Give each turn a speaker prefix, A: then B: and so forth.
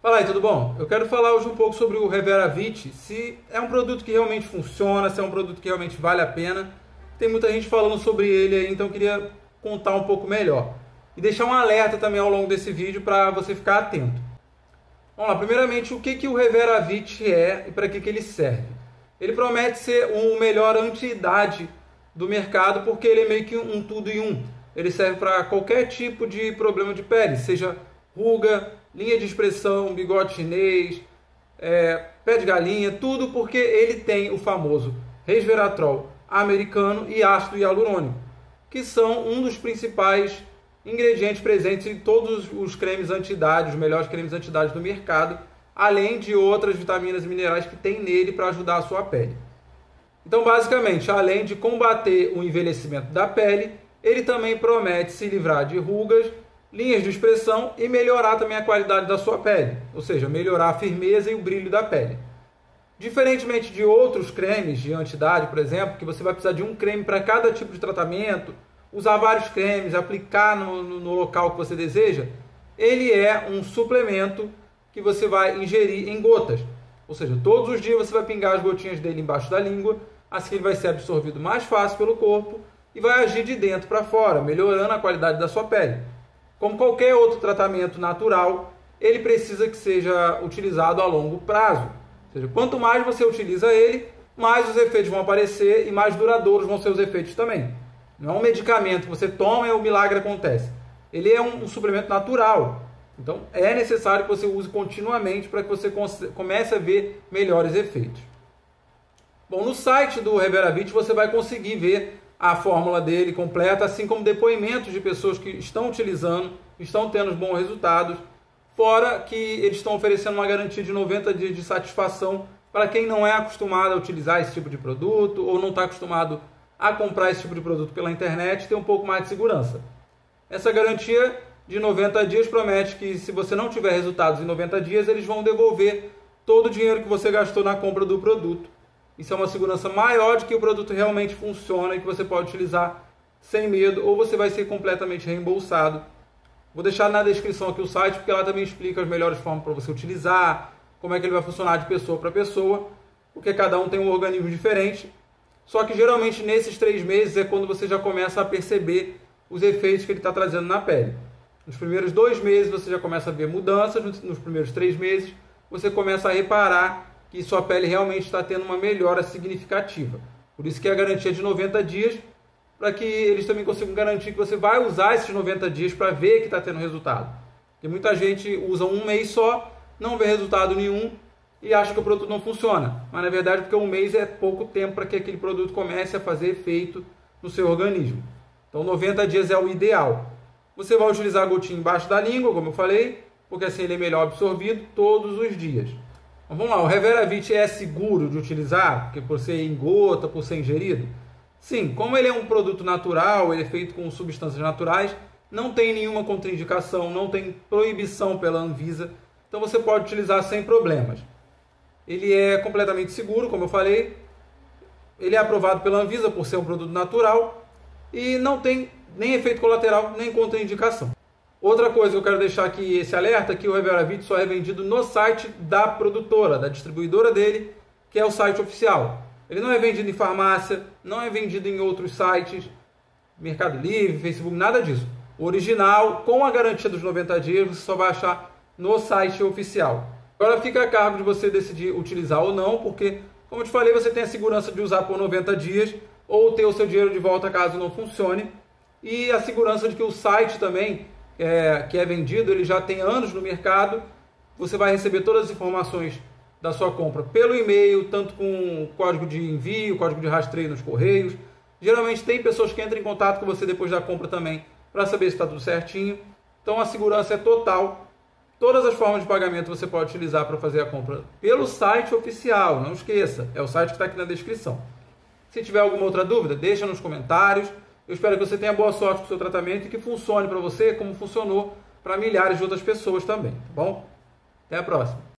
A: Fala aí, tudo bom? Eu quero falar hoje um pouco sobre o Reveravit, se é um produto que realmente funciona, se é um produto que realmente vale a pena. Tem muita gente falando sobre ele aí, então eu queria contar um pouco melhor. E deixar um alerta também ao longo desse vídeo para você ficar atento. Vamos lá, primeiramente, o que, que o Reveravit é e para que, que ele serve? Ele promete ser um melhor anti-idade do mercado porque ele é meio que um tudo em um. Ele serve para qualquer tipo de problema de pele, seja ruga, linha de expressão, bigode chinês, é, pé de galinha, tudo porque ele tem o famoso resveratrol americano e ácido hialurônico, que são um dos principais ingredientes presentes em todos os cremes anti-idade, os melhores cremes anti-idade do mercado, além de outras vitaminas e minerais que tem nele para ajudar a sua pele. Então, basicamente, além de combater o envelhecimento da pele, ele também promete se livrar de rugas linhas de expressão e melhorar também a qualidade da sua pele, ou seja, melhorar a firmeza e o brilho da pele. Diferentemente de outros cremes de antidade, por exemplo, que você vai precisar de um creme para cada tipo de tratamento, usar vários cremes, aplicar no, no, no local que você deseja, ele é um suplemento que você vai ingerir em gotas. Ou seja, todos os dias você vai pingar as gotinhas dele embaixo da língua, assim ele vai ser absorvido mais fácil pelo corpo e vai agir de dentro para fora, melhorando a qualidade da sua pele. Como qualquer outro tratamento natural, ele precisa que seja utilizado a longo prazo. Ou seja, quanto mais você utiliza ele, mais os efeitos vão aparecer e mais duradouros vão ser os efeitos também. Não é um medicamento que você toma e o milagre acontece. Ele é um, suplemento natural. Então é necessário que você use continuamente para que você comece a ver melhores efeitos. Bom, no site do Reveravit você vai conseguir ver a fórmula dele completa, assim como depoimentos de pessoas que estão utilizando, estão tendo bons resultados, fora que eles estão oferecendo uma garantia de 90 dias de satisfação para quem não é acostumado a utilizar esse tipo de produto ou não está acostumado a comprar esse tipo de produto pela internet, ter um pouco mais de segurança. Essa garantia de 90 dias promete que se você não tiver resultados em 90 dias, eles vão devolver todo o dinheiro que você gastou na compra do produto isso é uma segurança maior de que o produto realmente funciona e que você pode utilizar sem medo ou você vai ser completamente reembolsado. Vou deixar na descrição aqui o site porque lá também explica as melhores formas para você utilizar, como é que ele vai funcionar de pessoa para pessoa, porque cada um tem um organismo diferente. Só que geralmente nesses três meses é quando você já começa a perceber os efeitos que ele está trazendo na pele. Nos primeiros dois meses você já começa a ver mudanças, nos primeiros três meses você começa a reparar que sua pele realmente está tendo uma melhora significativa. Por isso que é a garantia de 90 dias, para que eles também consigam garantir que você vai usar esses 90 dias para ver que está tendo resultado. Porque muita gente usa um mês só, não vê resultado nenhum e acha que o produto não funciona. Mas na verdade, porque um mês é pouco tempo para que aquele produto comece a fazer efeito no seu organismo. Então 90 dias é o ideal. Você vai utilizar a gotinha embaixo da língua, como eu falei, porque assim ele é melhor absorvido todos os dias. Vamos lá, o Reveravit é seguro de utilizar, porque por ser em gota, por ser ingerido? Sim, como ele é um produto natural, ele é feito com substâncias naturais, não tem nenhuma contraindicação, não tem proibição pela Anvisa, então você pode utilizar sem problemas. Ele é completamente seguro, como eu falei, ele é aprovado pela Anvisa por ser um produto natural e não tem nem efeito colateral, nem contraindicação. Outra coisa que eu quero deixar aqui esse alerta que o Reveravit só é vendido no site da produtora, da distribuidora dele, que é o site oficial. Ele não é vendido em farmácia, não é vendido em outros sites, Mercado Livre, Facebook, nada disso. O original, com a garantia dos 90 dias, você só vai achar no site oficial. Agora fica a cargo de você decidir utilizar ou não, porque, como eu te falei, você tem a segurança de usar por 90 dias ou ter o seu dinheiro de volta caso não funcione. E a segurança de que o site também é, que é vendido, ele já tem anos no mercado. Você vai receber todas as informações da sua compra pelo e-mail, tanto com código de envio, código de rastreio nos correios. Geralmente tem pessoas que entram em contato com você depois da compra também para saber se está tudo certinho. Então a segurança é total. Todas as formas de pagamento você pode utilizar para fazer a compra pelo site oficial, não esqueça, é o site que está aqui na descrição. Se tiver alguma outra dúvida, deixa nos comentários. Eu espero que você tenha boa sorte com o seu tratamento e que funcione para você como funcionou para milhares de outras pessoas também, tá bom? Até a próxima.